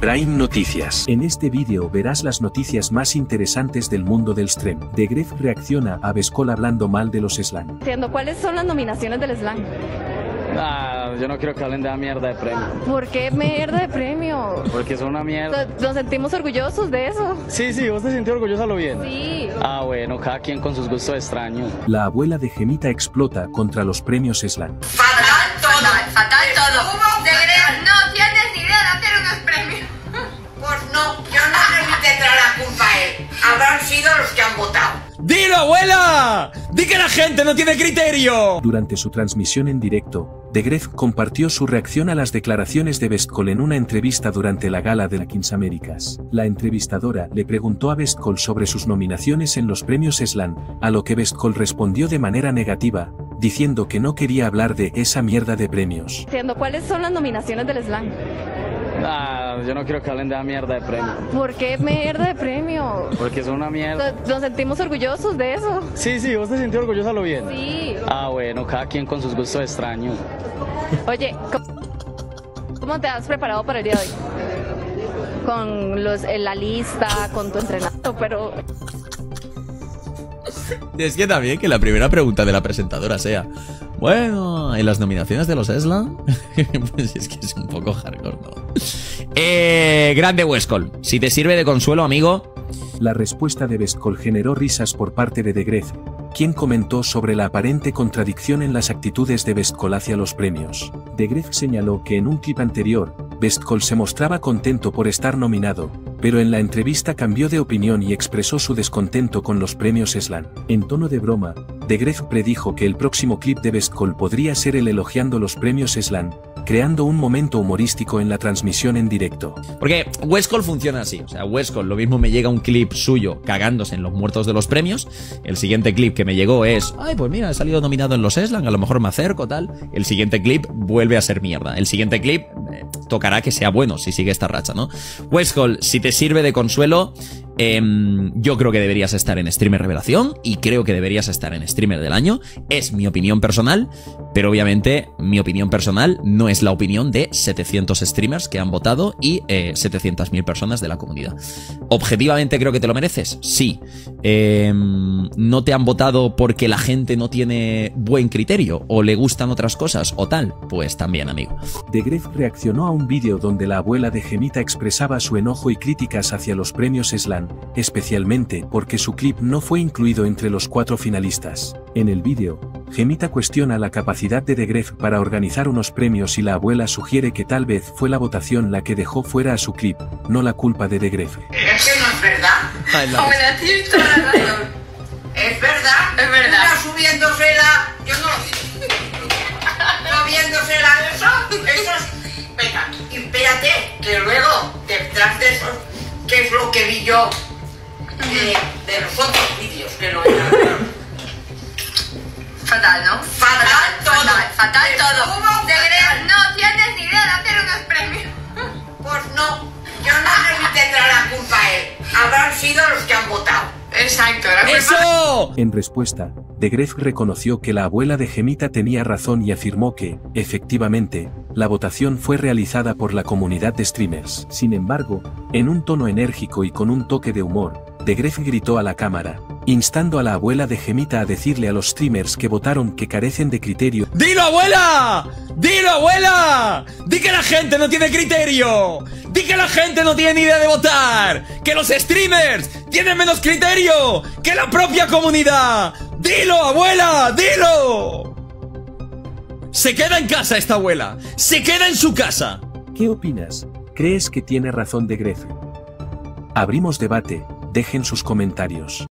Prime Noticias. En este vídeo verás las noticias más interesantes del mundo del stream. De Gref reacciona a Beskol hablando mal de los slam. Entiendo, ¿cuáles son las nominaciones del slam? Ah, yo no quiero que hablen de la mierda de premio. ¿Por qué mierda de premio? Porque son una mierda. Nos- Nos sentimos orgullosos de eso. Sí, sí, vos te sientes orgullosa lo bien. Sí. Ah, bueno, cada quien con sus gustos extraños. La abuela de Gemita explota contra los premios slam. Fatal todo, fatal todo. De Gref no tienes votado. ¡Dilo, abuela! ¡Di que la gente no tiene criterio! Durante su transmisión en directo, De Gref compartió su reacción a las declaraciones de Bestkol en una entrevista durante la gala de la Kings Américas. La entrevistadora le preguntó a Bestkol sobre sus nominaciones en los premios Slam, a lo que Bestkol respondió de manera negativa, diciendo que no quería hablar de esa mierda de premios. Entiendo, ¿cuáles son las nominaciones del slam? Ah, yo no quiero que hablen de la mierda de premio. ¿Por qué mierda de premio? Porque son una mierda. Nos- Nos sentimos orgullosos de eso. Sí, sí, vos te sientes orgullosa lo bien. Sí. Ah, bueno, cada quien con sus gustos extraños. Oye, ¿cómo- ¿cómo te has preparado para el día de hoy? Con los, en la lista, con tu entrenamiento, pero Es que también que la primera pregunta de la presentadora sea, bueno, en las nominaciones de los Esla, pues es que es un poco hardcore, ¿no? Eh, grande Westcol, si te sirve de consuelo, amigo, La respuesta de Bestkol generó risas por parte de De Gref, quien comentó sobre la aparente contradicción en las actitudes de Bestkol hacia los premios. De Gref señaló que en un clip anterior, Bestkol se mostraba contento por estar nominado, pero en la entrevista cambió de opinión y expresó su descontento con los premios Slam. En tono de broma, De predijo que el próximo clip de Bestkol podría ser el elogiando los premios Slam, creando un momento humorístico en la transmisión en directo. porque Westcol funciona así, o sea, Westcol lo mismo me llega un clip suyo cagándose en los muertos de los premios, el siguiente clip que me llegó es, ay, pues mira, he salido nominado en los Eslan, a lo mejor me acerco, tal, el siguiente clip vuelve a ser mierda, el siguiente clip eh, tocará que sea bueno si sigue esta racha, ¿no? Westcol, si te sirve de consuelo, em, yo creo que deberías estar en Streamer Revelación y creo que deberías estar en Streamer del Año. Es mi opinión personal, pero obviamente mi opinión personal no es la opinión de 700 streamers que han votado y eh, 700.000 personas de la comunidad. ¿Objetivamente creo que te lo mereces? Sí. Em, ¿No te han votado porque la gente no tiene buen criterio o le gustan otras cosas o tal? Pues también, amigo. De Gref reaccionó a un vídeo donde la abuela de Gemita expresaba su enojo y críticas hacia los premios Slam, especialmente porque su clip no fue incluido entre los cuatro finalistas. En el vídeo, Gemita cuestiona la capacidad de De Gref para organizar unos premios y la abuela sugiere que tal vez fue la votación la que dejó fuera a su clip, no la culpa de De Gref. Es que no es verdad. Ay, la- Abuela, tienes toda la razón. Es verdad. Es verdad. Que luego, detrás de eso, ¿qué es lo que vi yo de, de los otros vídeos que no eran? Fatal, ¿no? Fatal todo. Fatal, fatal todo. ¿Cómo De Gref fatal? no tienes ni idea de hacer unos premios. Pues no, yo no sé si tendrá la culpa él. Habrán sido los que han votado. Exacto, la culpa ¡Eso! En respuesta, De Gref reconoció que la abuela de Gemita tenía razón y afirmó que, efectivamente, la votación fue realizada por la comunidad de streamers. Sin embargo, en un tono enérgico y con un toque de humor, De Gref gritó a la cámara, instando a la abuela de Gemita a decirle a los streamers que votaron que carecen de criterio ¡Dilo, abuela! ¡Dilo, abuela! ¡Di que la gente no tiene criterio! ¡Di que la gente no tiene ni idea de votar! ¡Que los streamers tienen menos criterio que la propia comunidad! ¡Dilo, abuela! ¡Dilo! Se queda en casa esta abuela. Se queda en su casa. ¿Qué opinas? ¿Crees que tiene razón De Gref? Abrimos debate, dejen sus comentarios.